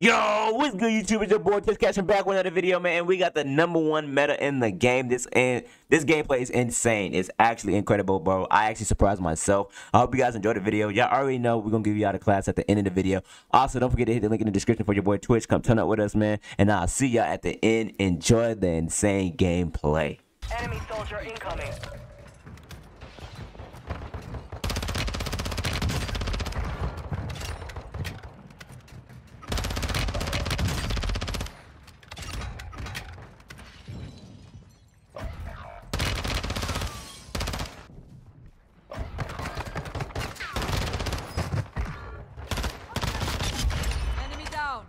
Yo, what's good, YouTube? It's your boy Tezkashing back with another video, man. And we got the number one meta in the game. This and this gameplay is insane. It's actually incredible, bro. I actually surprised myself. I hope you guys enjoyed the video. Y'all already know we're gonna give you out a class at the end of the video. Also, don't forget to hit the link in the description for your boy Twitch. Come turn up with us, man. And I'll see y'all at the end. Enjoy the insane gameplay. Enemy soldier incoming. Enemy down.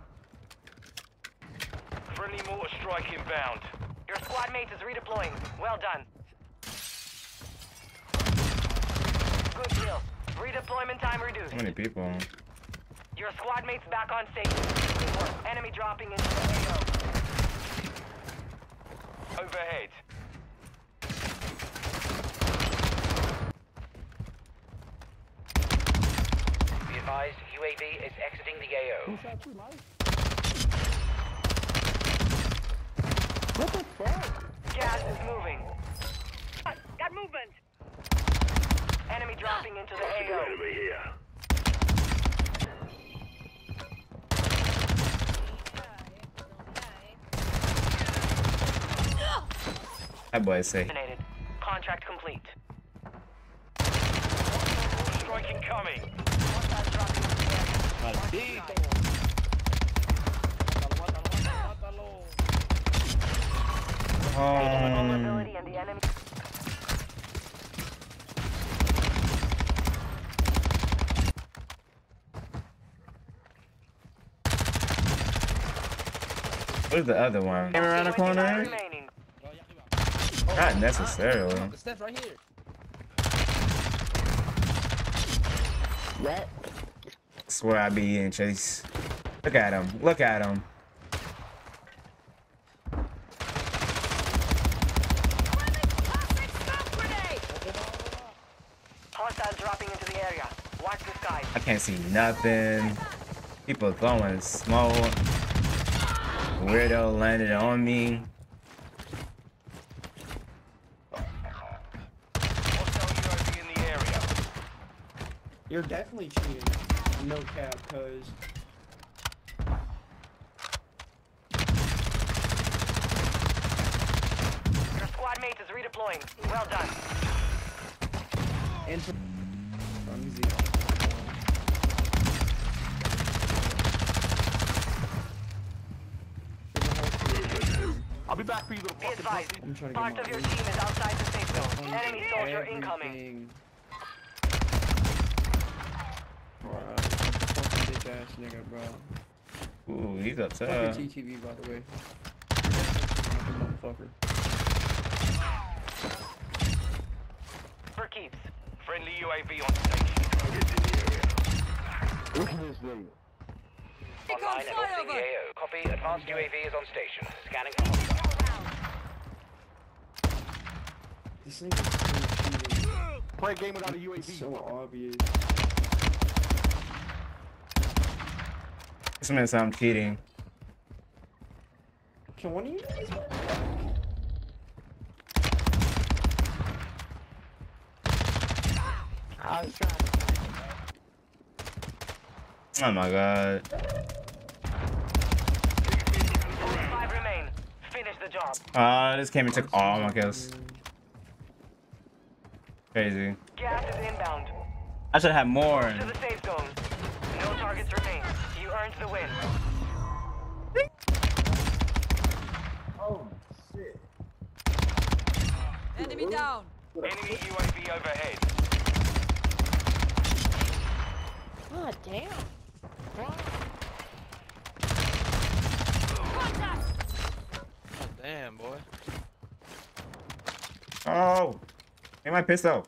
Friendly mortar strike inbound. Your squad mate is redeploying. Well done. Good kill. Redeployment time reduced. How many people? Your squad mate's back on station. Good work. Enemy dropping into the AO. Overhead. Be advised, UAV is exiting the AO. What the fuck? Gas is moving. Got movement. Enemy dropping into the AO. That boy say. Eliminated. Contract complete. Strike incoming. Hostiles dropping into the AO. Um, Vulnerability and the enemy. Where's the other one? Came around the corner? Oh, Not necessarily. Steph right here. Swear I be in Chase. Look at him. Look at him. Toxic smoke grenade. Hostiles dropping into the area. Watch the skies. I can't see nothing. People throwing smoke. Weirdo landed on me. Hostile UAV in the area. You're definitely cheating. No cap, cause Your squad mate is redeploying. Well done. enter. Easy. I'll be back for you, little Be advised. I'm trying to get Part of your team is outside the safe zone. Enemy soldier incoming. Everything. Fucking bitch ass nigga, bro. Ooh, he's upset. Fucking upset. TTV, by the way. Motherfucker. For keeps. Friendly UAV on station. Look at this nigga. Online and orbiting the. AO. Copy, advanced UAV is on station. Scanning for hostile. This nigga's so cheating. Play a game without a UAV. It's so obvious. This man said I'm cheating. Can one of you guys Oh my god. Five remain. Finish the job. Ah, this came and took all my kills. Crazy. Gas is inbound. I should have more. To the safe zone. No targets remain. You earned the win. Oh shit. Enemy down. Enemy UAV overhead. God damn. Contact. Damn, boy. Oh, Take my pistol.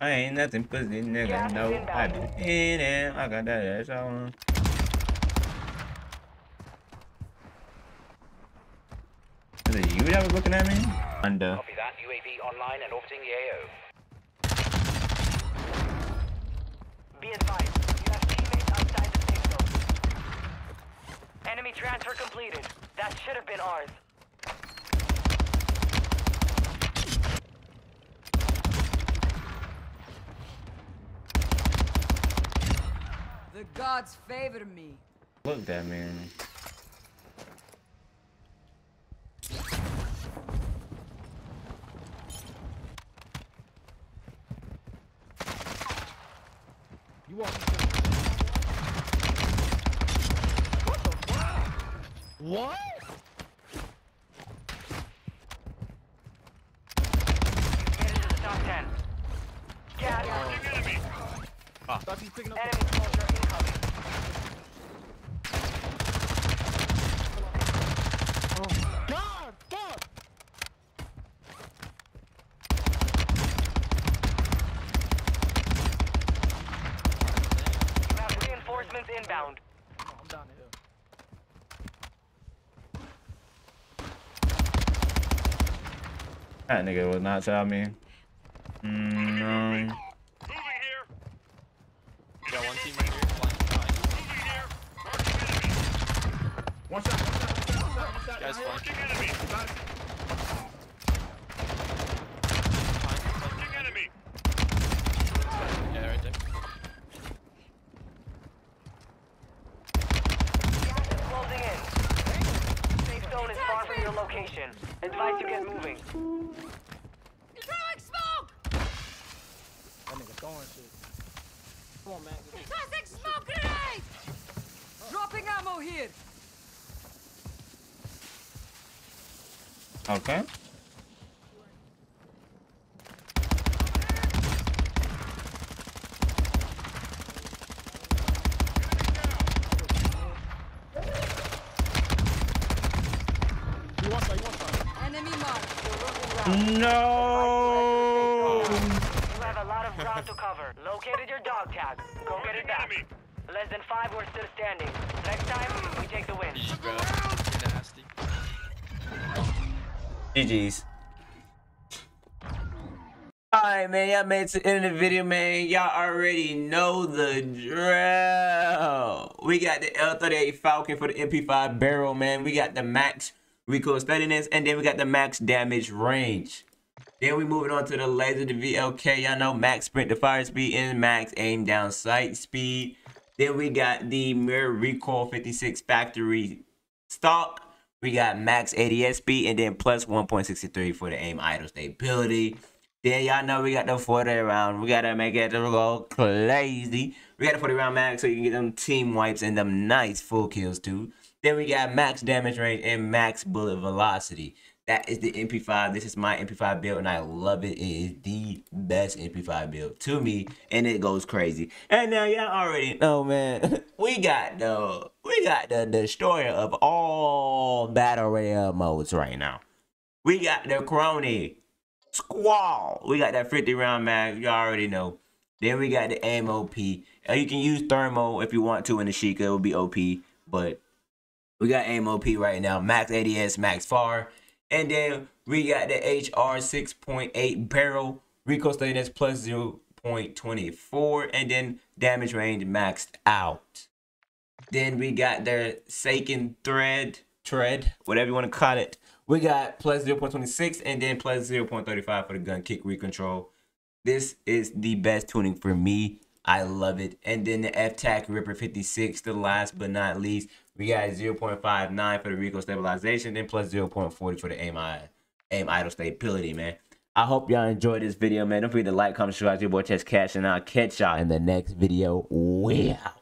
I ain't nothing pussy, nigga. No, I do. in it. I got that ass on. Is it you that was looking at me? Under. Copy that. UAV online and orbiting the AO. Be advised. You have teammates outside the safe zone. Enemy transfer completed. That should have been ours. The gods favor me. Looked at me. You want What? Made it to the top 10. Gas. Thought he's picking up. Enemy soldier incoming. God, fuck! You have reinforcements inbound. No, I'm down the hill. That nigga would not tell me. Mm, no. Got one team right here. One shot, one shot, one shot, one shot, one shot. you. Guys flanking. Yeah, right there. Gas is closing in. Safe zone is far from your location. Advise you get moving. Throwing smoke! That nigga throwing shit. Come on, man. Tossing smoke grenade! Dropping ammo here. Okay. You want some? You want some? Enemy marked. No. You have a lot of ground to cover. Located your dog tag. Go get it back. Less than five we're still standing. Next time, we take the win. Jeez, bro. You're nasty. GG's. Alright, man, y'all made it to the end of the video, man. Y'all already know the drill. We got the L38 Falcon for the MP5 barrel, man. We got the max recoil steadiness, and then we got the max damage range. Then we moving on to the laser, the VLK. Y'all know max sprint to fire speed and max aim down sight speed. Then we got the mirror recoil 56 factory stock. We got max ADS speed and then plus 1.63 for the aim idle stability. Then y'all know we got the 40 round. We gotta make it go crazy. We got the 40 round max so you can get them team wipes and them nice full kills too. Then we got max damage range and max bullet velocity. That is the MP5. This is my MP5 build and I love it. It is the best MP5 build to me and it goes crazy. And now y'all already know, man. We got the we got the destroyer of all battle royale modes right now. We got the Cronen Squall. We got that 50 round mag. You already know. Then we got the MOP. OP. Uh, you can use thermo if you want to in the Sheikah. It will be OP. But we got MOP right now. Max ADS, max far. And then we got the HR 6.8 barrel. Recoil steadiness plus 0.24. And then damage range maxed out. Then we got the Sakin thread, tread, whatever you want to call it. We got plus 0.26 and then plus 0.35 for the gun kick recontrol. This is the best tuning for me. I love it. And then the F-Tac Ripper 56, the last but not least. We got 0.59 for the recoil stabilization, then plus 0.40 for the aim, aim idle stability, man. I hope y'all enjoyed this video, man. Don't forget to like, comment, subscribe to your boy Chess Cash, and I'll catch y'all in the next video. Out.